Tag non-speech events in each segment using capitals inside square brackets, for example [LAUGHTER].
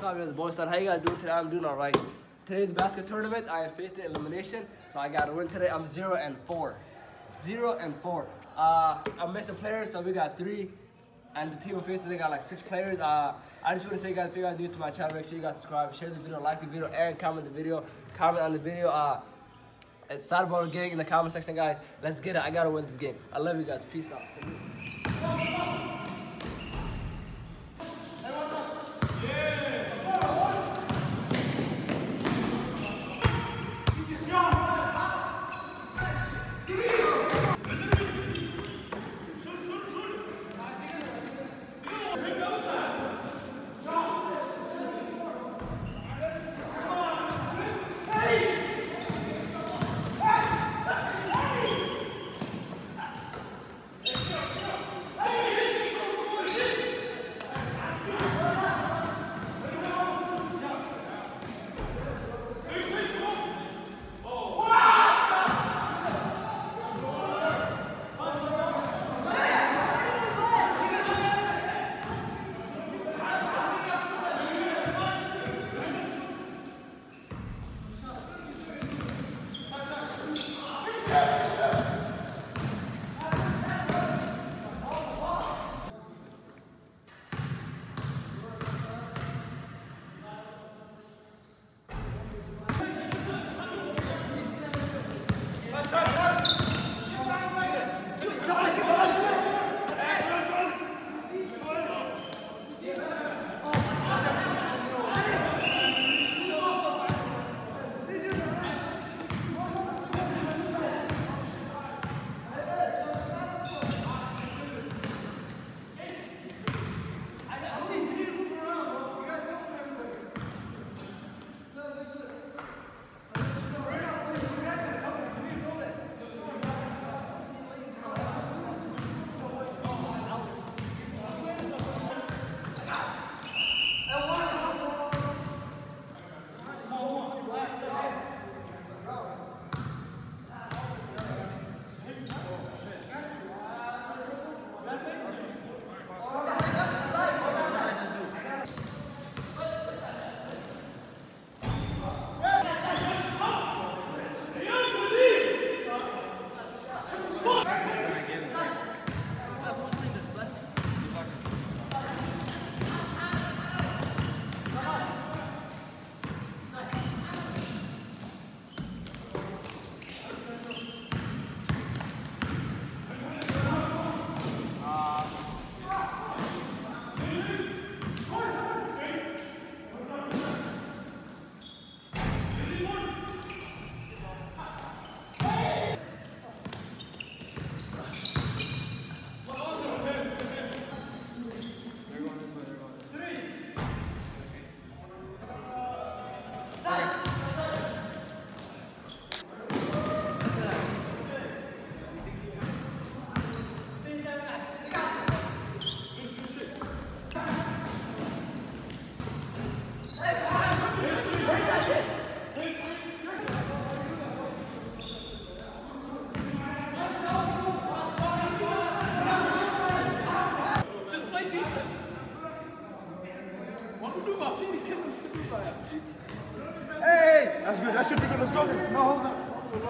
What's up, guys? Boy, How you guys doing today? I'm doing all right. Today's basket tournament. I am facing elimination, so I got to win today. I'm zero and four, zero and four. Uh, I'm missing players, so we got three, and the team I'm facing they got like six players. Uh, I just want to say, guys, if you guys are new to my channel, make sure you guys subscribe, share the video, like the video, and comment the video. Comment on the video. Uh, it's Sideballer Gang in the comment section, guys. Let's get it. I gotta win this game. I love you guys. Peace out.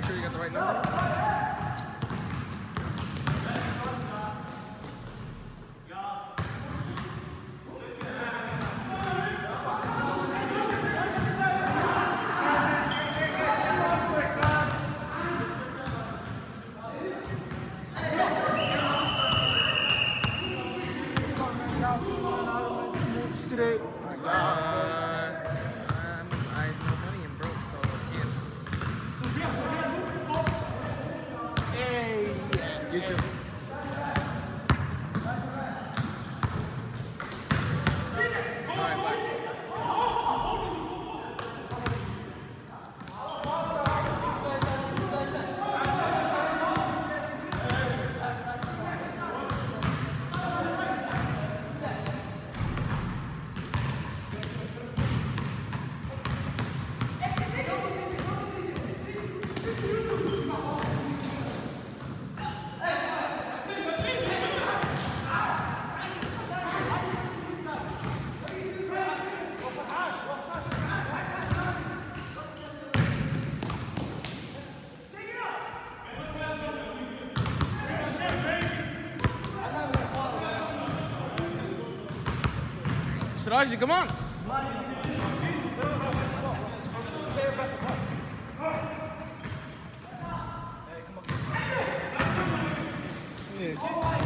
Make sure you got the right number. Today. Siraji, come on. Yes.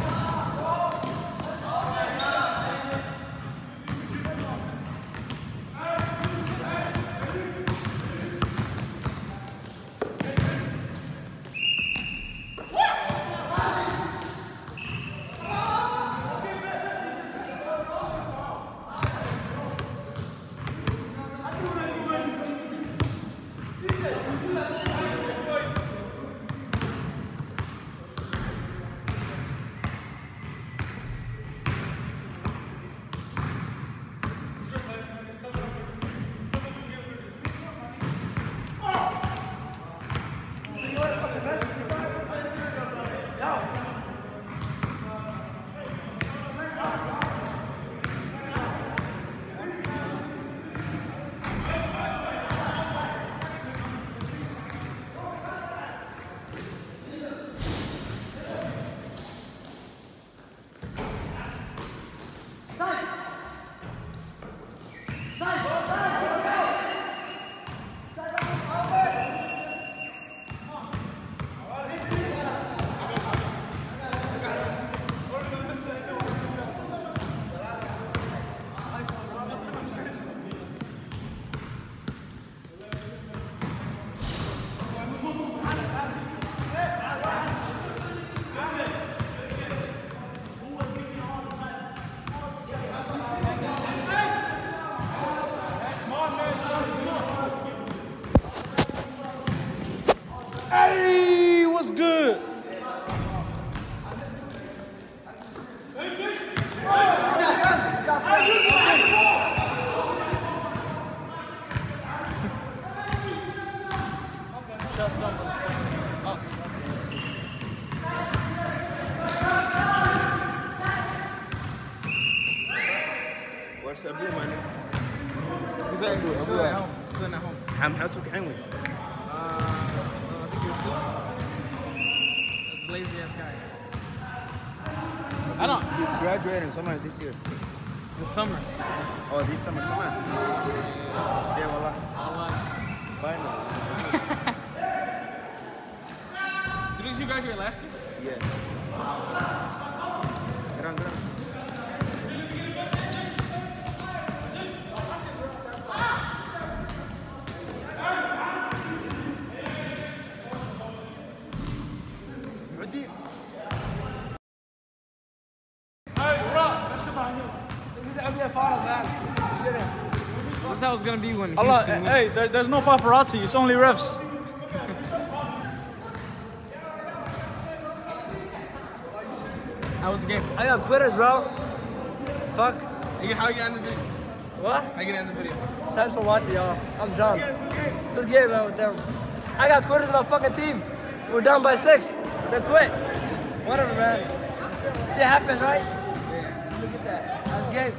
dust on the Where's Abu, man? Who's that? Abu, Abu. at home. Still at home. How, how took English? Uh, uh, I lazy guy. I don't. He's graduating somewhere this year. This summer. Oh, this summer, come on. Yeah, voila. Voila. Finally. [LAUGHS] Did you graduate last year? Yes. Get on, get on. That's how gonna be when. Allah, hey, there, there's no paparazzi. It's only refs. I got quitters, bro. Fuck. You- How you gonna end the video? What? How you gonna end the video? Thanks for watching, y'all. I'm done. Good game, man, with them. I got quitters in my fucking team. We're down by six. They quit. Whatever, man. Shit happens, right? Look at that. That's game.